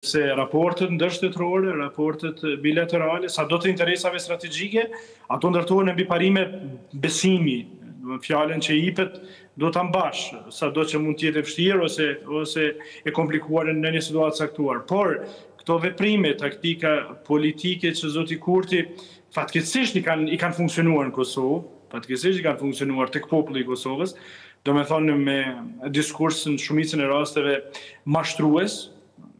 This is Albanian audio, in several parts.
se raportet ndërshtetërore, raportet bilaterale, sado të interesave strategjike, ato ndërtohen mbi parime besimi, në fjalën që ipet, duhet ta mbash, sado që mund të jetë e vështirë, ose, ose e komplikuar në një situatë të caktuar. Por, këto veprime, taktika politike që zoti Kurti, fatkeqësisht i kanë, i kanë funksionuar në Kosovë, fatkeqësisht i kanë funksionuar tek populli i Kosovës, domethonë me diskurs në shumicën e rasteve mashtrues,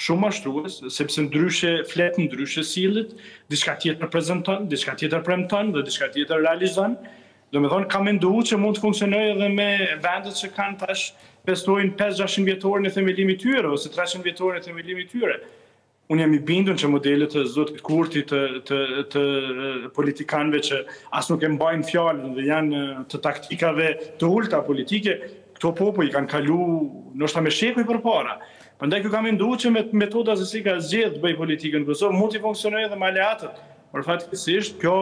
shumë mashtrues, sepse ndryshe flet ndryshe sillet, diçka tjetër prezenton, diçka tjetër premton dhe diçka tjetër realizon. Domethënë ka mendu që mund të funksionojë edhe me vendet që kanë tash festojnë 5-600 vjetorin e themelimit të tyre ose 300 vjetorin e themelimit të tyre. Unë jam i bindun që modelet e zotit Kurti të, të, të politikanve që as nuk e mbajnë fjallën dhe janë të taktikave të ulta politike, këta popuj i kanë kalu ndoshta me shekuj përpara. Prandaj ky ka mendu që me metodat se si ka zgjedhë të bëjë politikën në Kosovë mund t'i funksionojë edhe me aleatët, por fatkeqësisht kjo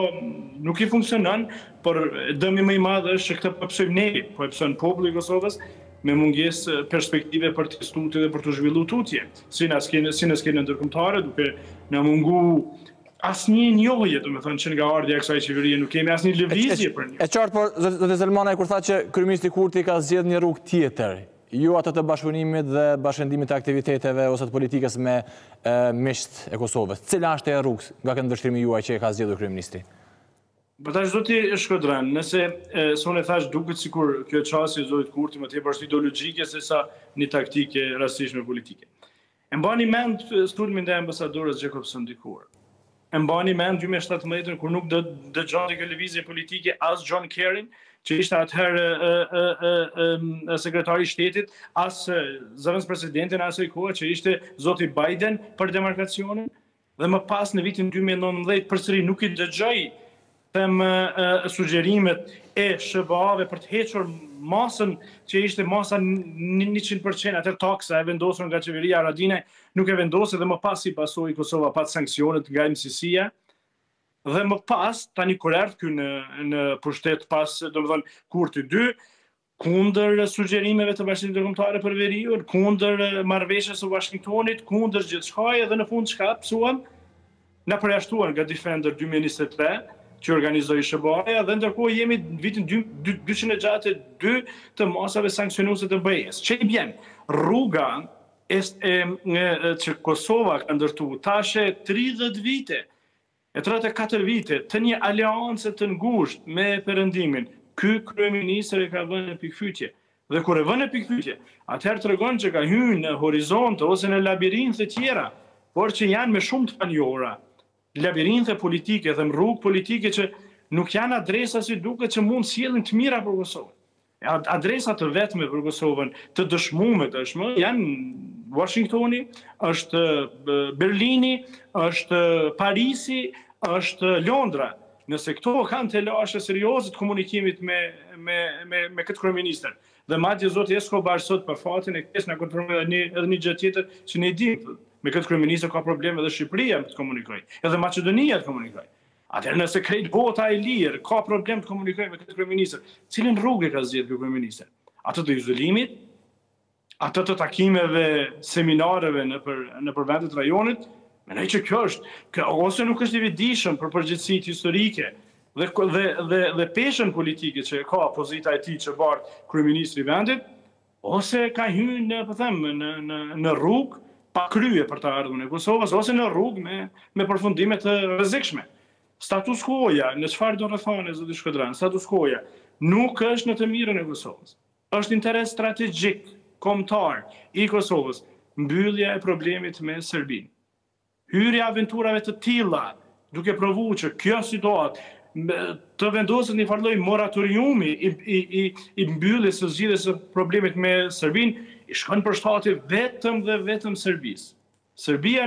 nuk i funksionon, por dëmi më i madh është që këtë po e pësojmë ne ri, po e pëson populli i Kosovës me mungesë perspektive për të ecë tutje dhe për t'u zhvillu tutje, si në skenën si në skenën ndërkombëtare, duke na mungu asnjë njohje, domethënë që nga ardhja e kësaj qeverie nuk kemi asnjë lëvizje për një. E qartë, por zoti Selmanaj kur tha që kryeministri Kurti ka zgjedhë një rrugë tjetër, jo atë të bashkëpunimit dhe bashkërendimit të aktiviteteve ose të politikës me miqtë e Kosovës. Cila është ajo rrugë nga këndvështrimi juaj që e ka zgjedhur kryeministri? Po tash zoti Shkodran, në se unë thash duket sikur kjo qasje e zotit Kurti më tepër është ideologjike sesa një taktikë e rastësishme politike. E mbani mend sulmin ndaj ambasadores Jacobson dikur? E mbani mend 2017-ën kur nuk dëgjonte kjo lëvizje politike as John Kerryn, që ishte atëherë sekretari i shtetit, as zëvendëspresidentin e asaj kohe që ishte zoti Biden për demarkacionin? dhe më pas në vitin 2019 përsëri nuk i dëgjoi them sugjerimet e SHBA-ve për të hequr masën që ishte masa 100% atëherë taksa e vendosur nga qeveria Haradinaj, nuk e vendosi dhe më pas si pasojë Kosova pat sanksionet nga MCC-ja. Dhe më pas, tani kur erdh ky në në pushtet pas, domethënë Kurti 2, kundër sugjerimeve të Bashkësisë Ndërkombëtare për Veriun, kundër marrëveshjes së Washingtonit, kundër gjithçkaje dhe në fund çka pësuam na përjashtuan nga Defender 2023 që organizoi SHBA-ja dhe ndërkohë jemi në vitin 262 të masave sanksionuese të BE-së. Që i bjen rruga është e, e që Kosova ka ndërtu tash e 30 vite E tridhjetë e katër vite të një aleance të ngushtë me Perëndimin, ky kryeministër e ka vënë në pikëpyetje. Dhe kur e vë në pikëpyetje, atëherë tregon që ka hyrë në horizonte ose në labirinthe tjera, por që janë me shumë të panjohura. Labirinthe politike dhe rrugë politike që nuk janë adresa si duket që mund të sjellin të mira për Kosovën. Adresa të vetme për Kosovën të dëshmume tashmë janë Washingtoni, është Berlini, është Parisi, është Londra. Nëse këto kanë telashe serioze të komunikimit me, me, me, me këtë kryeministër. Dhe madje zoti Escobar sot për fatin e keq na konfirmoi edhe një edhe një gjë tjetër që ne dimë me këtë kryeministër ka probleme edhe Shqipëria të komunikojë, edhe Maqedonia të komunikojë. Atëherë nëse krejt bota e lirë ka problem të komunikojë me këtë kryeministër, cilën rrugë e ka zgjedhë ky kryeministër? Atë të izolimit, atë të takimeve, seminareve nëpër, nëpër vende të rajonit, Mendoj që kjo është, kjo ose nuk është i vetëdijshëm për përgjegjësitë historike dhe dhe dhe dhe peshën politike që ka pozita e tij që bart kryeministri i vendit, Ose ka hyrë në, po them, në në në rrugë pa krye për të ardhmen e Kosovës ose në rrugë me me përfundime të rrezikshme. Status quo-ja, në çfarëdo rrethane zoti Shkodran, status quo-ja nuk është në të mirën e Kosovës. Është interes strategjik kombëtar i Kosovës mbyllja e problemit me Serbinë. Hyrja aventurave të tilla, duke provu që kjo situatë të vendoset një farë lloj moratoriumi i mbylljes së zgjidhjes së problemit me Serbinë, i shkon për shtati vetëm dhe vetëm Serbisë. Serbia